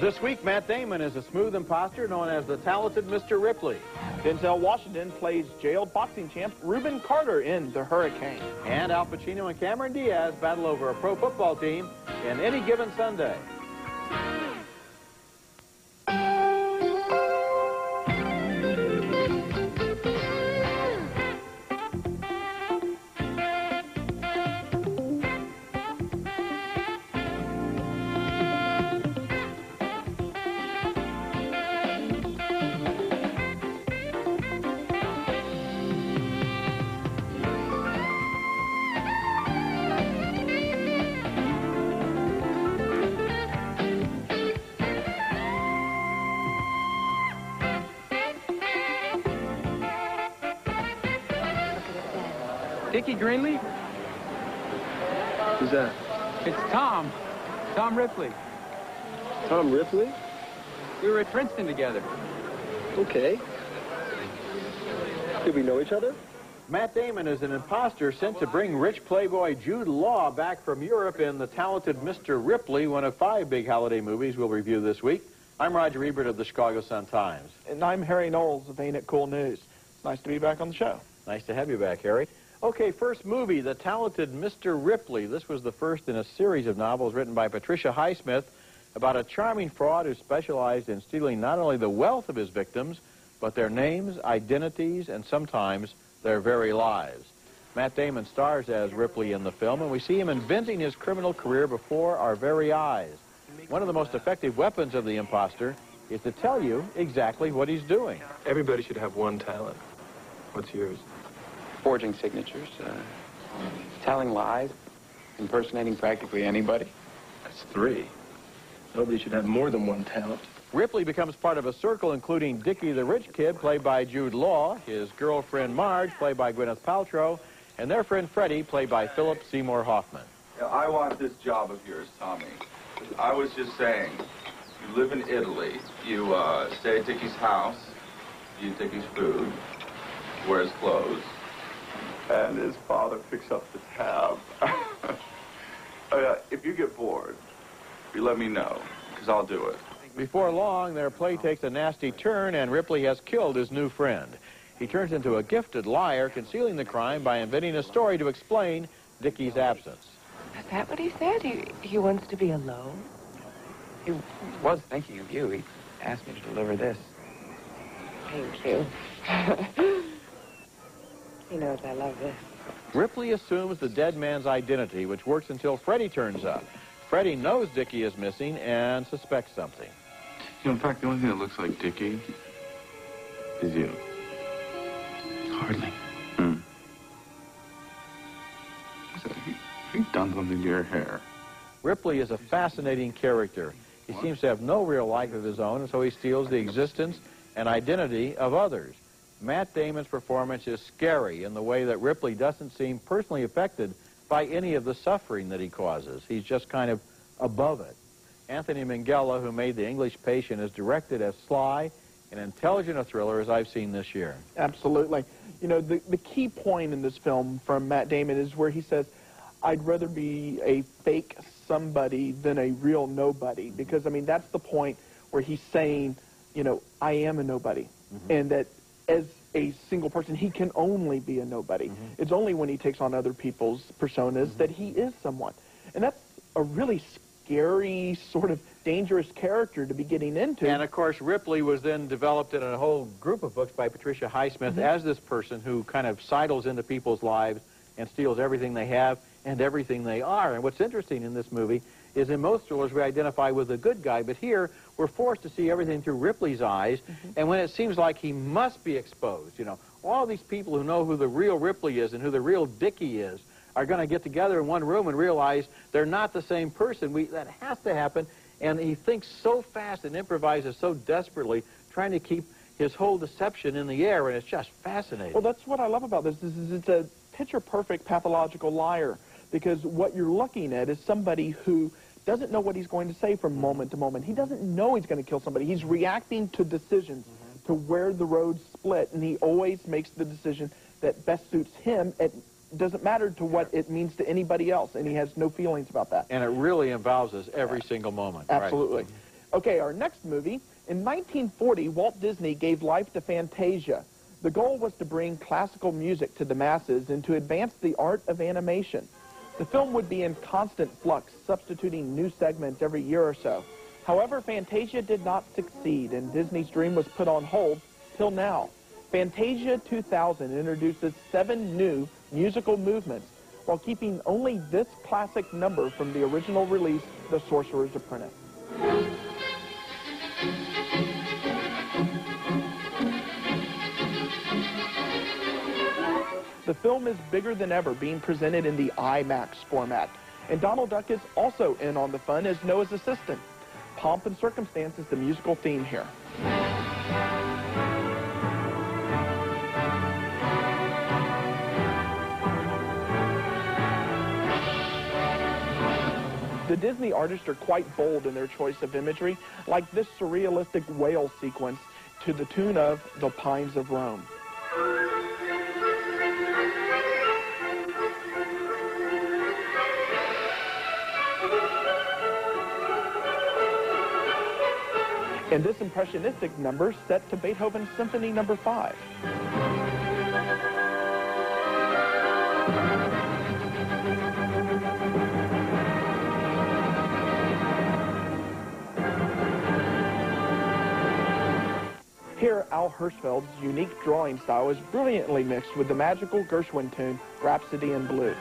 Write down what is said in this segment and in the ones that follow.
This week, Matt Damon is a smooth imposter known as the talented Mr. Ripley. Denzel Washington plays jailed boxing champ Rubin Carter in The Hurricane. And Al Pacino and Cameron Diaz battle over a pro football team in any given Sunday. Dickie Greenleaf? Who's that? It's Tom. Tom Ripley. Tom Ripley? We were at Princeton together. Okay. Did we know each other? Matt Damon is an imposter sent to bring rich playboy Jude Law back from Europe in the talented Mr. Ripley, one of five big holiday movies we'll review this week. I'm Roger Ebert of the Chicago Sun-Times. And I'm Harry Knowles of Ain't It Cool News. It's nice to be back on the show. Nice to have you back, Harry. Okay, first movie, The Talented Mr. Ripley. This was the first in a series of novels written by Patricia Highsmith about a charming fraud who specialized in stealing not only the wealth of his victims, but their names, identities, and sometimes their very lives. Matt Damon stars as Ripley in the film, and we see him inventing his criminal career before our very eyes. One of the most effective weapons of the imposter is to tell you exactly what he's doing. Everybody should have one talent. What's yours? Forging signatures, uh, telling lies, impersonating practically anybody. That's three. Nobody should have more than one talent. Ripley becomes part of a circle including Dickie the Rich Kid, played by Jude Law, his girlfriend Marge, played by Gwyneth Paltrow, and their friend Freddie, played by Philip Seymour Hoffman. Yeah, I want this job of yours, Tommy. I was just saying, you live in Italy, you uh, stay at Dickie's house, you eat Dickie's food, wear his clothes, and his father picks up the tab. uh, if you get bored, you let me know, because I'll do it. Before long, their play takes a nasty turn, and Ripley has killed his new friend. He turns into a gifted liar, concealing the crime by inventing a story to explain Dickie's absence. Is that what he said? He, he wants to be alone? He was thinking of you. He asked me to deliver this. Thank you. he knows I love this. Ripley assumes the dead man's identity, which works until Freddy turns up. Freddy knows Dickie is missing and suspects something. You know, in fact, the only thing that looks like Dickie is you. Hardly. Hmm. So, have you, done something to your hair? Ripley is a fascinating character. He seems to have no real life of his own, and so he steals the existence and identity of others. Matt Damon's performance is scary in the way that Ripley doesn't seem personally affected by any of the suffering that he causes. He's just kind of above it. Anthony Minghella, who made The English Patient, is directed as sly and intelligent a thriller as I've seen this year. Absolutely. You know, the, the key point in this film from Matt Damon is where he says, I'd rather be a fake somebody than a real nobody. Because, I mean, that's the point where he's saying, you know, I am a nobody. Mm-hmm. And that as a single person, he can only be a nobody. Mm-hmm. It's only when he takes on other people's personas mm-hmm. that he is someone. And that's a really scary, sort of dangerous character to be getting into. And of course, Ripley was then developed in a whole group of books by Patricia Highsmith mm-hmm. as this person who kind of sidles into people's lives and steals everything they have and everything they are. And what's interesting in this movie is in most thrillers we identify with the good guy, but here we're forced to see everything through Ripley's eyes, mm-hmm. and when it seems like he must be exposed, you know, all these people who know who the real Ripley is and who the real Dickie is are going to get together in one room and realize they're not the same person. We, that has to happen, and he thinks so fast and improvises so desperately, trying to keep his whole deception in the air, and it's just fascinating. Well, that's what I love about this. Is, is it's a picture-perfect pathological liar, because what you're looking at is somebody who doesn't know what he's going to say from moment to moment. He doesn't know he's going to kill somebody. He's reacting to decisions, mm -hmm. to where the roads split, and he always makes the decision that best suits him. It doesn't matter to what it means to anybody else, and he has no feelings about that. And it really involves us every single moment. Absolutely. Right. Okay, our next movie. In 1940, Walt Disney gave life to Fantasia. The goal was to bring classical music to the masses and to advance the art of animation. The film would be in constant flux, substituting new segments every year or so. However, Fantasia did not succeed, and Disney's dream was put on hold till now. Fantasia 2000 introduces seven new musical movements while keeping only this classic number from the original release, The Sorcerer's Apprentice. The film is bigger than ever, being presented in the IMAX format. And Donald Duck is also in on the fun as Noah's assistant. Pomp and Circumstance is the musical theme here. The Disney artists are quite bold in their choice of imagery, like this surrealistic whale sequence to the tune of The Pines of Rome. And this impressionistic number set to Beethoven's Symphony Number 5. Here, Al Hirschfeld's unique drawing style is brilliantly mixed with the magical Gershwin tune, Rhapsody in Blue.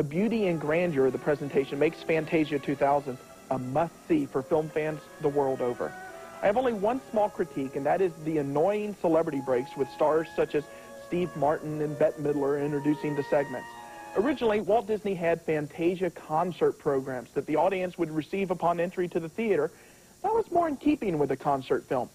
The beauty and grandeur of the presentation makes Fantasia 2000 a must-see for film fans the world over. I have only one small critique, and that is the annoying celebrity breaks with stars such as Steve Martin and Bette Midler introducing the segments. Originally, Walt Disney had Fantasia concert programs that the audience would receive upon entry to the theater. That was more in keeping with a concert film.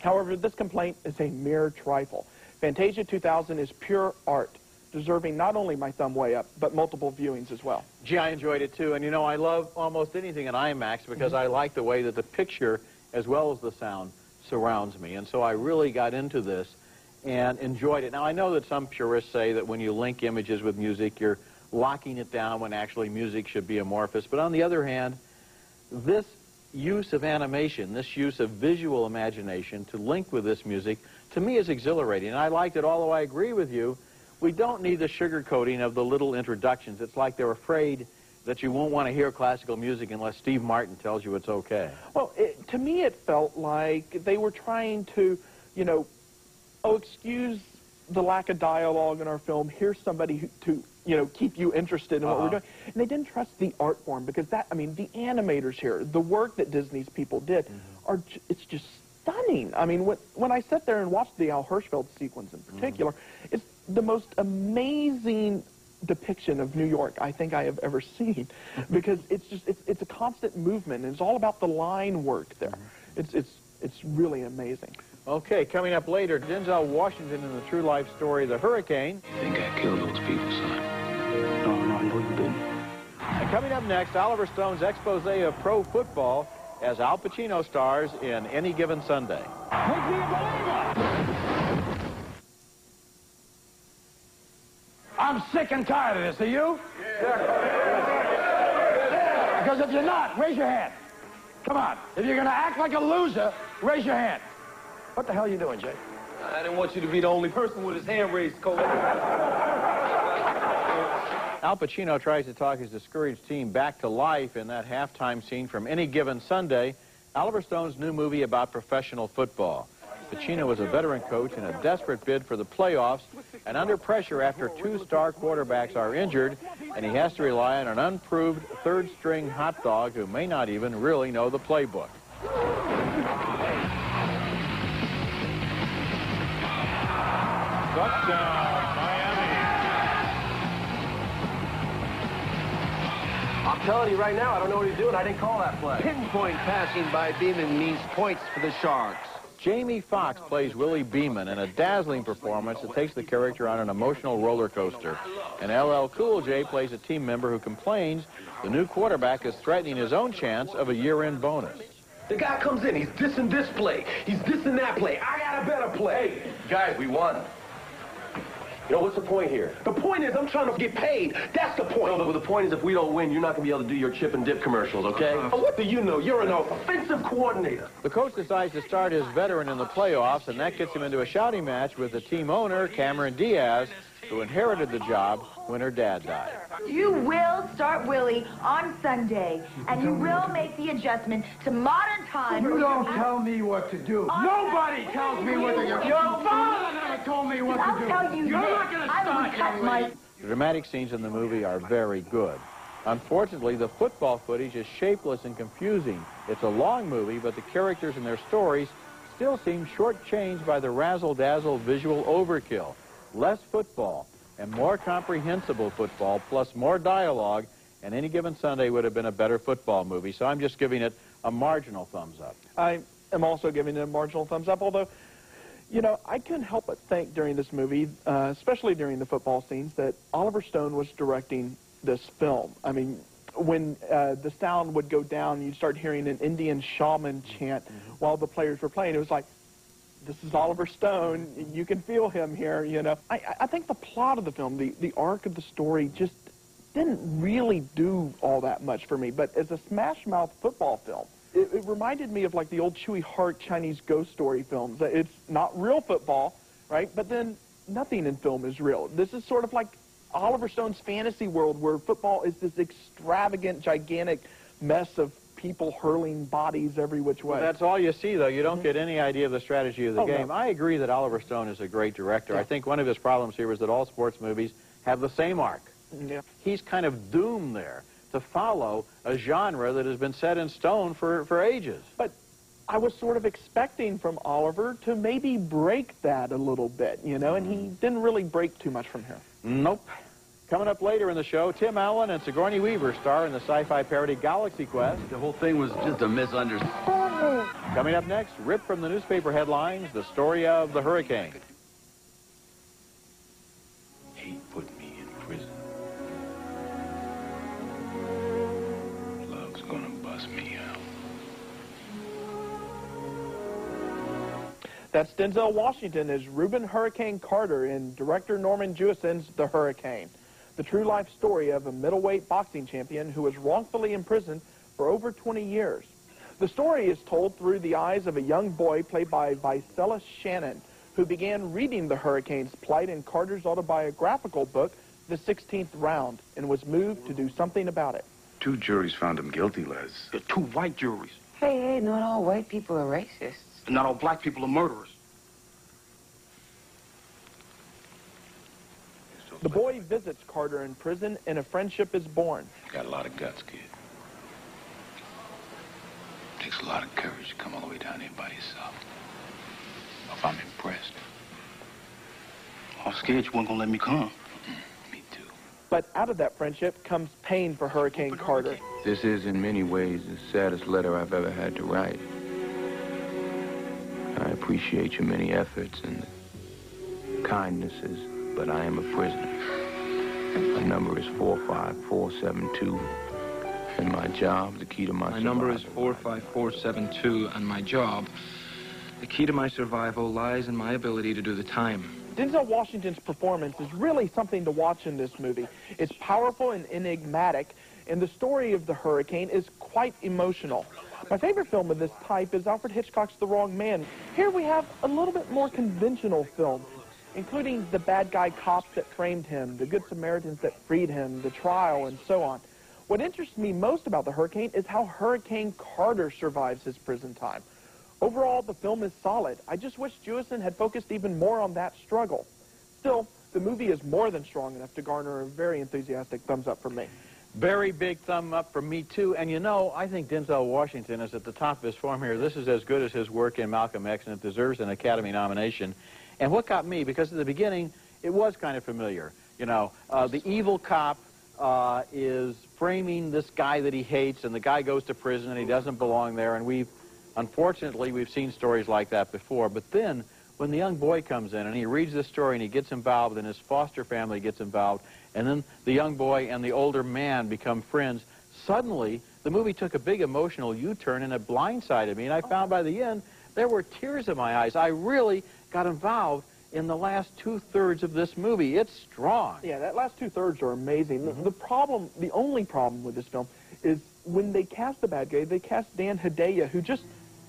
However, this complaint is a mere trifle. Fantasia 2000 is pure art, deserving not only my thumb way up, but multiple viewings as well. Gee, I enjoyed it too. And you know, I love almost anything in IMAX because mm-hmm. I like the way that the picture as well as the sound surrounds me. And so I really got into this and enjoyed it. Now, I know that some purists say that when you link images with music, you're locking it down when actually music should be amorphous. But on the other hand, this use of animation, this use of visual imagination to link with this music, to me is exhilarating. And I liked it, although I agree with you, we don't need the sugarcoating of the little introductions. It's like they're afraid that you won't want to hear classical music unless Steve Martin tells you it's okay. Well, it, to me, it felt like they were trying to, you know, oh, excuse the lack of dialogue in our film. Here's somebody who, to, you know, keep you interested in what we're Uh-huh. doing. And they didn't trust the art form because that, I mean, the animators here, the work that Disney's people did, Mm-hmm. are ju- it's just stunning. I mean, when, when I sat there and watched the Al Hirschfeld sequence in Mm-hmm. particular, it's the most amazing depiction of New York I think I have ever seen because it's just it's, it's a constant movement and it's all about the line work there. Mm-hmm. It's it's it's really amazing. Okay, coming up later, Denzel Washington in the true life story, The Hurricane. I think I killed those people, son. No, no, I know you didn't. And coming up next, Oliver Stone's expose of pro football as Al Pacino stars in Any Given Sunday. I'm sick and tired of this. Are you? Because if you're not, raise your hand. Come on. If you're going to act like a loser, raise your hand. What the hell are you doing, Jay? I didn't want you to be the only person with his hand raised, Cole. Al Pacino tries to talk his discouraged team back to life in that halftime scene from Any Given Sunday, Oliver Stone's new movie about professional football. Pacino is a veteran coach in a desperate bid for the playoffs and under pressure after two star quarterbacks are injured, and he has to rely on an unproved third-string hot dog who may not even really know the playbook. Touchdown. I'm telling you right now, I don't know what he's doing. I didn't call that play. Pinpoint passing by Beamen means points for the Sharks. Jamie Foxx plays Willie Beamen in a dazzling performance that takes the character on an emotional roller coaster. And LL Cool J plays a team member who complains the new quarterback is threatening his own chance of a year-end bonus. The guy comes in, he's dissing this play, he's dissing that play. I got a better play. Hey, guys, we won. You know, what's the point here? The point is, I'm trying to get paid. That's the point. No, the, the point is if we don't win, you're not going to be able to do your chip and dip commercials, okay? Uh, what do you know? You're an offensive coordinator. The coach decides to start his veteran in the playoffs, and that gets him into a shouting match with the team owner, Cameron Diaz, who inherited the job when her dad died. You will start Willie on Sunday, and you will make the adjustment to modern times. You don't tell me what to do. Nobody tells me what to do. Your father never told me what I'll to do. tell you You're this. not going to I will start cut my The dramatic scenes in the movie are very good. Unfortunately, the football footage is shapeless and confusing. It's a long movie, but the characters and their stories still seem shortchanged by the razzle-dazzle visual overkill. Less football and more comprehensible football, plus more dialogue, and any given Sunday would have been a better football movie. So I'm just giving it a marginal thumbs up. I am also giving it a marginal thumbs up, although, you know, I couldn't help but think during this movie, uh, especially during the football scenes, that Oliver Stone was directing this film. I mean, when uh, the sound would go down, you'd start hearing an Indian shaman chant while the players were playing. It was like, this is Oliver Stone. You can feel him here, you know. I, I think the plot of the film, the, the arc of the story, just didn't really do all that much for me. But as a smash mouth football film, it, it reminded me of like the old Tsui Hark Chinese ghost story films. It's not real football, right? But then nothing in film is real. This is sort of like Oliver Stone's fantasy world where football is this extravagant, gigantic mess of people hurling bodies every which way. Well, that's all you see, though. You don't mm-hmm. get any idea of the strategy of the Oh, no. game. I agree that Oliver Stone is a great director. I think one of his problems here is that all sports movies have the same arc. yeah. He's kind of doomed there to follow a genre that has been set in stone for, for ages. But I was sort of expecting from Oliver to maybe break that a little bit, you know, and he mm. didn't really break too much from here. Nope. Coming up later in the show, Tim Allen and Sigourney Weaver star in the sci-fi parody Galaxy Quest. The whole thing was just a misunderstanding. Coming up next, ripped from the newspaper headlines, the story of the hurricane. He put me in prison. Love's gonna bust me out. That's Denzel Washington as Rubin Hurricane Carter in director Norman Jewison's The Hurricane, the true life story of a middleweight boxing champion who was wrongfully imprisoned for over 20 years. The story is told through the eyes of a young boy played by Vicellous Shannon, who began reading the hurricane's plight in Carter's autobiographical book, The 16th Round, and was moved to do something about it. Two juries found him guilty, Les. two white juries. Hey, hey, not all white people are racists. And not all black people are murderers. The boy visits Carter in prison, and a friendship is born. Got a lot of guts, kid. Takes a lot of courage to come all the way down here by yourself. If I'm impressed. I was scared you weren't gonna let me come. Me too. But out of that friendship comes pain for Hurricane Carter. This is, in many ways, the saddest letter I've ever had to write. I appreciate your many efforts and kindnesses, but I am a prisoner. My number is 45472, and my job, the key to my My number is 45472, and my job, the key to my survival lies in my ability to do the time. Denzel Washington's performance is really something to watch in this movie. It's powerful and enigmatic, and the story of the hurricane is quite emotional. My favorite film of this type is Alfred Hitchcock's The Wrong Man. Here we have a little bit more conventional film, including the bad guy cops that framed him, the good Samaritans that freed him, the trial, and so on. What interests me most about the hurricane is how Hurricane Carter survives his prison time. Overall, the film is solid. I just wish Jewison had focused even more on that struggle. Still, the movie is more than strong enough to garner a very enthusiastic thumbs up from me. Very big thumb up from me, too. And you know, I think Denzel Washington is at the top of his form here. This is as good as his work in Malcolm X, and it deserves an Academy nomination. And what got me, because at the beginning, it was kind of familiar. You know, uh, the evil cop uh, is framing this guy that he hates, and the guy goes to prison, and he doesn't belong there. And we've, unfortunately, we've seen stories like that before. But then, when the young boy comes in and he reads this story and he gets involved and his foster family gets involved and then the young boy and the older man become friends, suddenly the movie took a big emotional U-turn and it blindsided me. And I found by the end there were tears in my eyes. I really got involved in the last two-thirds of this movie. It's strong. Yeah, that last two thirds are amazing. The- mm-hmm. The problem, the only problem with this film is when they cast the bad guy, they cast Dan Hedaya, who just,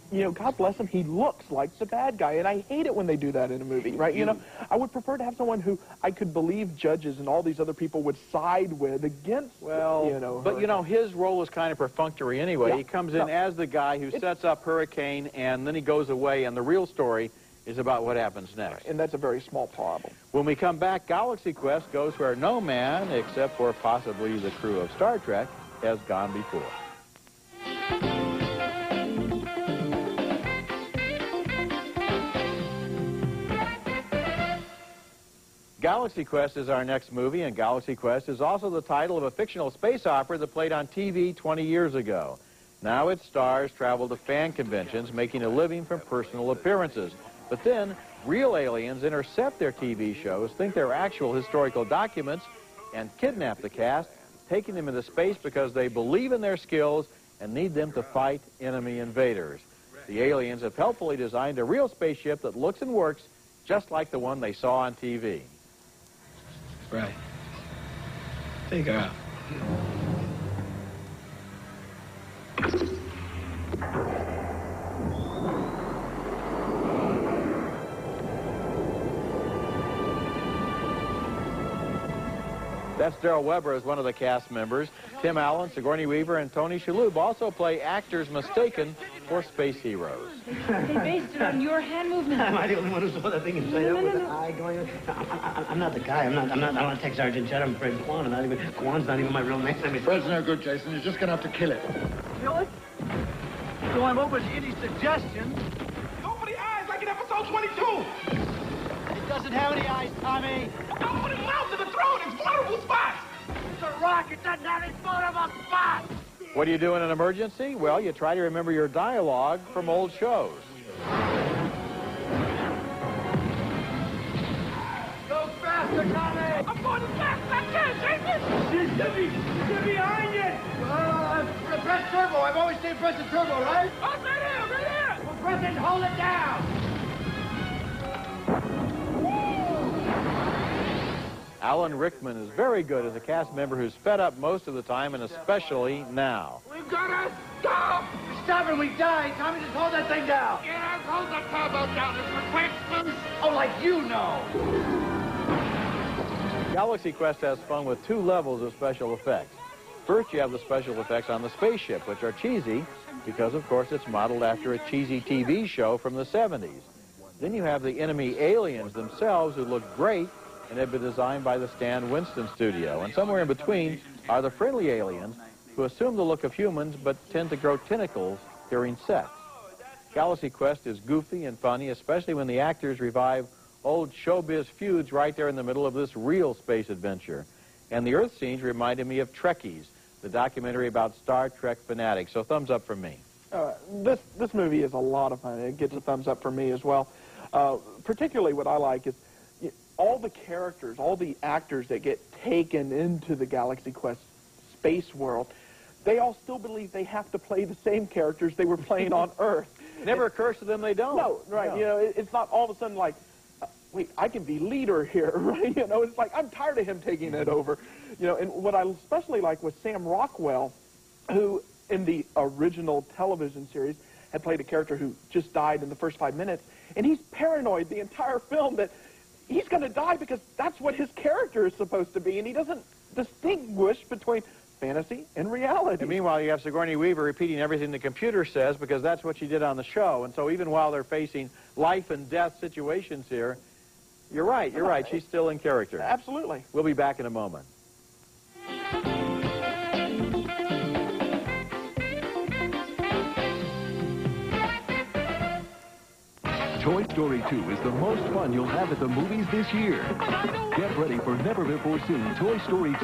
you know, God bless him, he looks like the bad guy, and I hate it when they do that in a movie, right? You know, I would prefer to have someone who I could believe judges and all these other people would side with against, Well, you know. but you know, his role is kind of perfunctory anyway. Yeah. He comes in No. as the guy who sets up Hurricane, and then he goes away, and the real story is about what happens next. and that's a very small problem. When we come back, Galaxy Quest goes where no man, except for possibly the crew of Star Trek, has gone before. Galaxy Quest is our next movie, and Galaxy Quest is also the title of a fictional space opera that played on TV 20 years ago. Now its stars travel to fan conventions, making a living from personal appearances. But then, real aliens intercept their TV shows, think they're actual historical documents, and kidnap the cast, taking them into space because they believe in their skills and need them to fight enemy invaders. The aliens have helpfully designed a real spaceship that looks and works just like the one they saw on TV. Right. Take her out. That's Daryl Weber as one of the cast members. Tim Allen, Sigourney Weaver, and Tony Shalhoub also play actors mistaken for space heroes. They based it on your hand movement. Am I the only one who saw that thing and say No, that no, with no, no. eye going? I'm, I'm, I'm not the guy. I'm not. I'm not. I'm not Tech Sergeant Chen. I'm Fred Kwan. I'm not even. Kwan's not even my real name. I mean, Fred's no good, Jason. You're just gonna have to kill it. Kill it? So I'm open to any suggestions. Open the eyes like in episode 22. It doesn't have any eyes, Tommy. Don't put it mouth to the throat. It's vulnerable spots. It's a rock. It doesn't have any vulnerable spots. What do you do in an emergency? Well, you try to remember your dialogue from old shows. Go faster, Tommy. I'm going as fast as I can, Jason. She's Jimmy. She's behind you. Uh, press turbo. I've always stayed pressing turbo, right? Oh, right here, right here. Well, press it and hold it down. Alan Rickman is very good as a cast member who's fed up most of the time, and especially now. We've got to stop. Stop it. We die. Tommy, just hold that thing down. Yeah, hold the turbo down. It's for quick loose. Oh, like you know. Galaxy Quest has fun with two levels of special effects. First, you have the special effects on the spaceship, which are cheesy, because, of course, it's modeled after a cheesy TV show from the 70s. Then you have the enemy aliens themselves, who look great and have been designed by the Stan Winston studio. And somewhere in between are the friendly aliens, who assume the look of humans but tend to grow tentacles during sex. Galaxy Quest is goofy and funny, especially when the actors revive old showbiz feuds right there in the middle of this real space adventure. And the Earth scenes reminded me of Trekkies, the documentary about Star Trek fanatics. So thumbs up from me. Uh, this this movie is a lot of fun. It gets a thumbs up for me as well. Uh, particularly, what I like is all the characters, all the actors that get taken into the Galaxy Quest space world. They all still believe they have to play the same characters they were playing on Earth. Never occurs to them they don't. No, right. No. You know, it, it's not all of a sudden like, uh, wait, I can be leader here, right? You know, it's like I'm tired of him taking it over. You know, and what I especially like was Sam Rockwell, who in the original television series had played a character who just died in the first five minutes, and he's paranoid the entire film that he's going to die because that's what his character is supposed to be, and he doesn't distinguish between fantasy and reality. And meanwhile, you have Sigourney Weaver repeating everything the computer says because that's what she did on the show. And so even while they're facing life and death situations here, you're right, you're right. She's still in character. Absolutely. We'll be back in a moment. Toy Story 2 is the most fun you'll have at the movies this year. Get ready for never-before-seen Toy Story 2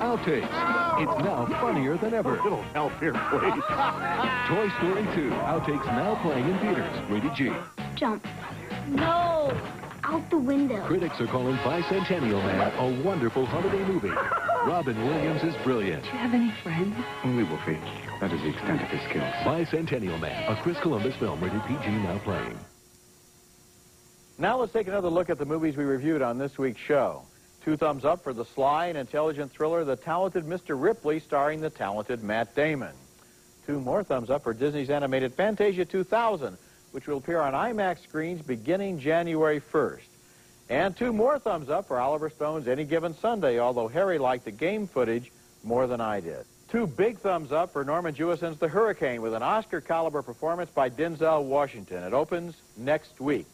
outtakes. It's now funnier than ever. A little help here, please. Toy Story 2 outtakes now playing in theaters. Rated G. Jump. No! Out the window. Critics are calling Bicentennial Man a wonderful holiday movie. Robin Williams is brilliant. Do you have any friends? Only Wolfie. That is the extent of his skills. Bicentennial Man, a Chris Columbus film rated PG now playing. Now let's take another look at the movies we reviewed on this week's show. Two thumbs up for the sly and intelligent thriller The Talented Mr. Ripley starring the talented Matt Damon. Two more thumbs up for Disney's animated Fantasia 2000, which will appear on IMAX screens beginning January 1st. And two more thumbs up for Oliver Stone's Any Given Sunday, although Harry liked the game footage more than I did. Two big thumbs up for Norman Jewison's The Hurricane with an Oscar-caliber performance by Denzel Washington. It opens next week.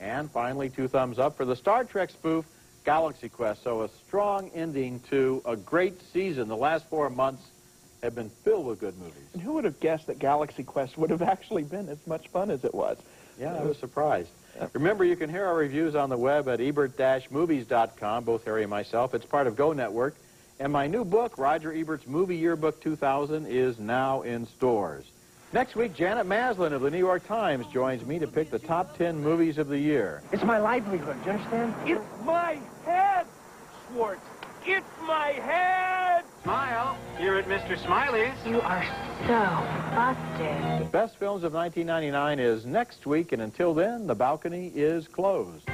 And finally, two thumbs up for the Star Trek spoof Galaxy Quest. So a strong ending to a great season. The last four months have been filled with good movies. And who would have guessed that Galaxy Quest would have actually been as much fun as it was? Yeah, I uh, was surprised. Uh, Remember, you can hear our reviews on the web at ebert-movies.com, both Harry and myself. It's part of Go Network. And my new book, Roger Ebert's Movie Yearbook 2000, is now in stores. Next week, Janet Maslin of the New York Times joins me to pick the top 10 movies of the year. It's my livelihood, do you understand? It's my head, Schwartz. It's my head. Smile. You're at Mr. Smiley's. You are so busted. The best films of 1999 is next week, and until then, the balcony is closed.